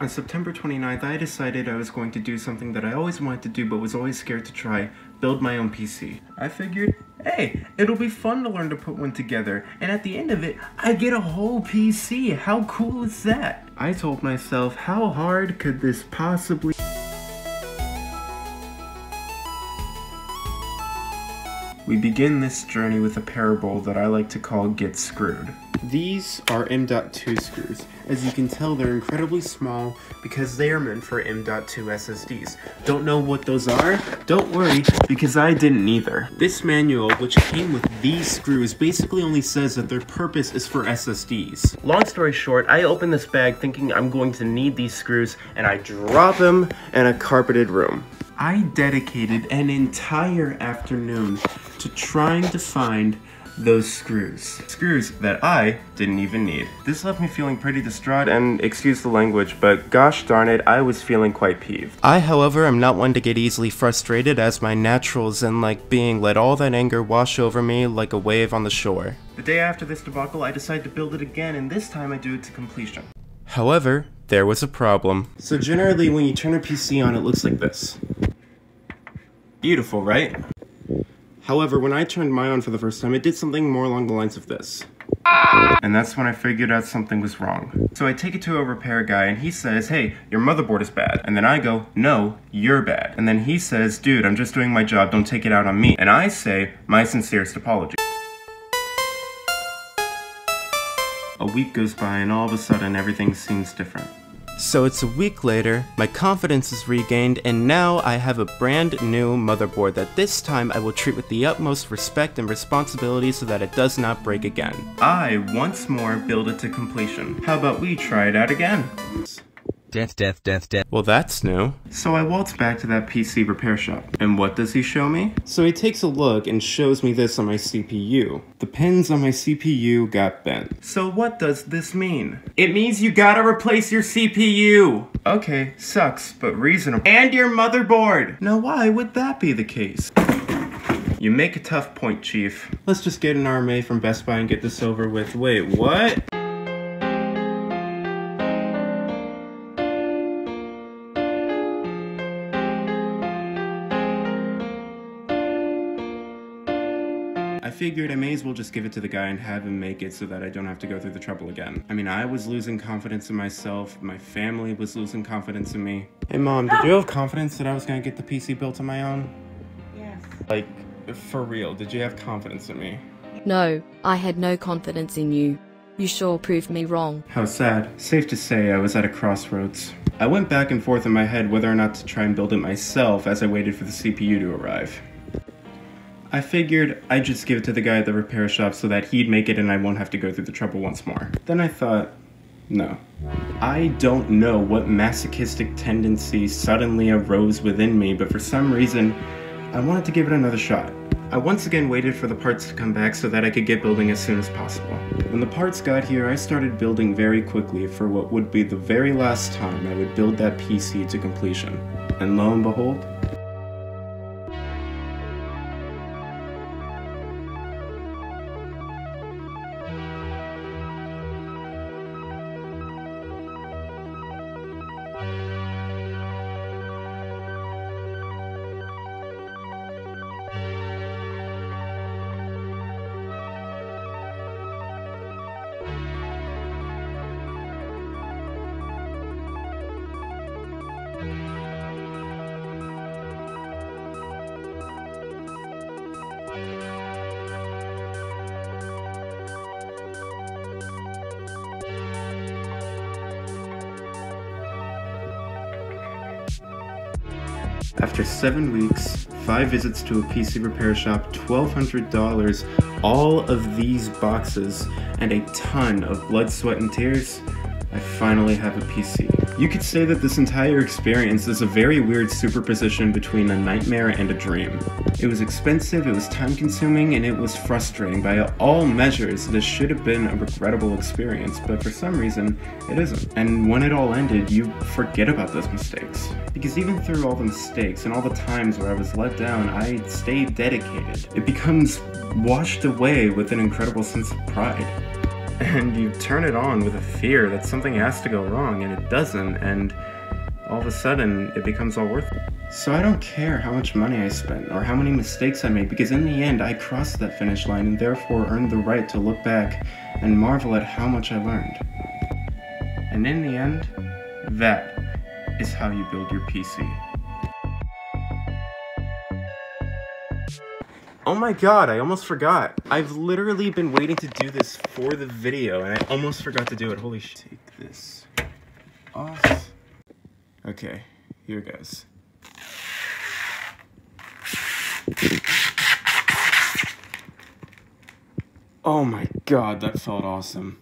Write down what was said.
On September 29th, I decided I was going to do something that I always wanted to do but was always scared to try, build my own PC. I figured, hey, it'll be fun to learn to put one together, and at the end of it, I get a whole PC. How cool is that? I told myself, how hard could this possibly We begin this journey with a parable that I like to call Get Screwed. These are M.2 screws. As you can tell, they're incredibly small because they are meant for M.2 SSDs. Don't know what those are? Don't worry, because I didn't either. This manual, which came with these screws, basically only says that their purpose is for SSDs. Long story short, I open this bag thinking I'm going to need these screws, and I drop them in a carpeted room. I dedicated an entire afternoon to trying to find those screws. Screws that I didn't even need. This left me feeling pretty distraught and excuse the language, but gosh darn it, I was feeling quite peeved. I, however, am not one to get easily frustrated as my natural zen-like being let all that anger wash over me like a wave on the shore. The day after this debacle, I decide to build it again and this time I do it to completion. However, there was a problem. So generally when you turn a PC on, it looks like this. Beautiful, right? However, when I turned mine on for the first time, it did something more along the lines of this. And that's when I figured out something was wrong. So I take it to a repair guy and he says, hey, your motherboard is bad. And then I go, no, you're bad. And then he says, dude, I'm just doing my job, don't take it out on me. And I say, my sincerest apology. A week goes by and all of a sudden everything seems different. So it's a week later, my confidence is regained, and now I have a brand new motherboard that this time I will treat with the utmost respect and responsibility so that it does not break again. I, once more, build it to completion. How about we try it out again? Death, death, death, death. Well, that's new. So I waltz back to that PC repair shop. And what does he show me? So he takes a look and shows me this on my CPU. The pins on my CPU got bent. So what does this mean? It means you gotta replace your CPU! Okay, sucks, but reasonable. And your motherboard! Now why would that be the case? You make a tough point, Chief. Let's just get an RMA from Best Buy and get this over with. Wait, what? I figured I may as well just give it to the guy and have him make it so that I don't have to go through the trouble again. I mean, I was losing confidence in myself, my family was losing confidence in me. Hey mom, did you have confidence that I was gonna get the PC built on my own? Yes. Like, for real, did you have confidence in me? No, I had no confidence in you. You sure proved me wrong. How sad. Safe to say I was at a crossroads. I went back and forth in my head whether or not to try and build it myself as I waited for the CPU to arrive. I figured I'd just give it to the guy at the repair shop so that he'd make it and I won't have to go through the trouble once more. Then I thought, no. I don't know what masochistic tendency suddenly arose within me, but for some reason, I wanted to give it another shot. I once again waited for the parts to come back so that I could get building as soon as possible. When the parts got here, I started building very quickly for what would be the very last time I would build that PC to completion. And lo and behold, After seven weeks, five visits to a PC repair shop, $1,200, all of these boxes, and a ton of blood, sweat, and tears, I finally have a PC. You could say that this entire experience is a very weird superposition between a nightmare and a dream. It was expensive, it was time consuming, and it was frustrating. By all measures, this should have been a regrettable experience, but for some reason, it isn't. And when it all ended, you forget about those mistakes. Because even through all the mistakes and all the times where I was let down, I stayed dedicated. It becomes washed away with an incredible sense of pride. And you turn it on with a fear that something has to go wrong, and it doesn't, and all of a sudden it becomes all worth it. So I don't care how much money I spent or how many mistakes I made because in the end I crossed that finish line and therefore earned the right to look back and marvel at how much I learned. And in the end, that is how you build your PC. Oh my god, I almost forgot. I've literally been waiting to do this for the video and I almost forgot to do it. Holy shit. Take this off. Okay, here goes. Oh my god, that felt awesome.